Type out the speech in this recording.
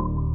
you